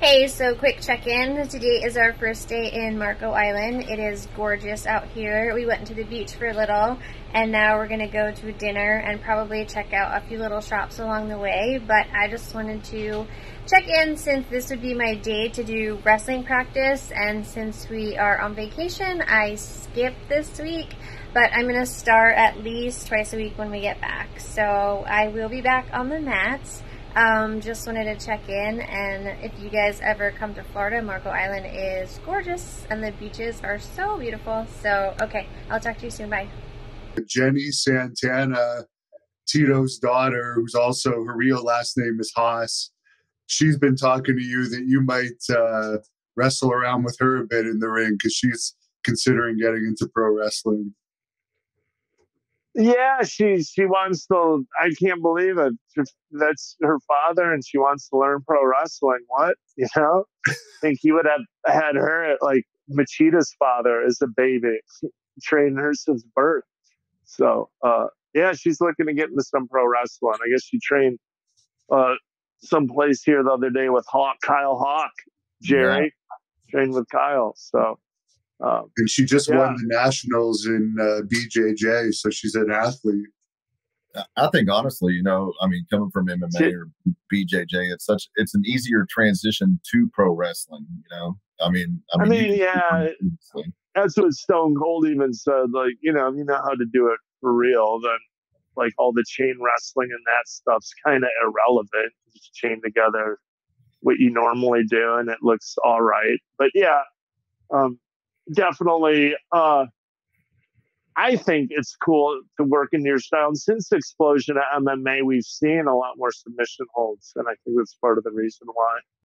Hey, so quick check in. Today is our first day in Marco Island. It is gorgeous out here. We went to the beach for a little and now we're gonna go to dinner and probably check out a few little shops along the way. But I just wanted to check in since this would be my day to do wrestling practice and since we are on vacation, I skipped this week but I'm gonna start at least twice a week when we get back. So I will be back on the mats. Um, just wanted to check in, and if you guys ever come to Florida, Marco Island is gorgeous, and the beaches are so beautiful. So, okay, I'll talk to you soon. Bye. Jenni Santana, Tito's daughter, who's also her real last name is Haas. She's been talking to you that you might uh, wrestle around with her a bit in the ring because she's considering getting into pro wrestling. Yeah, she she wants to. I can't believe it. That's her father, and she wants to learn pro wrestling. What you know? I think he would have had her at like Machida's father as a baby, trained her since birth. So uh, yeah, she's looking to get into some pro wrestling. I guess she trained uh, someplace here the other day with Hawk Kyle Hawk Jerry yeah. trained with Kyle. So um, and she just yeah. won the nationals in uh, BJJ, so she's an athlete. I think honestly, you know, I mean, coming from MMA or BJJ, it's such it's an easier transition to pro wrestling. You know, I mean, I mean, I mean yeah, that's what Stone Cold even said. Like, you know, you know how to do it for real, then like all the chain wrestling and that stuff's kind of irrelevant. Just chain together what you normally do, and it looks all right. But yeah, um, definitely uh I think it's cool to work in your style. And since the explosion of MMA, we've seen a lot more submission holds, and I think that's part of the reason why.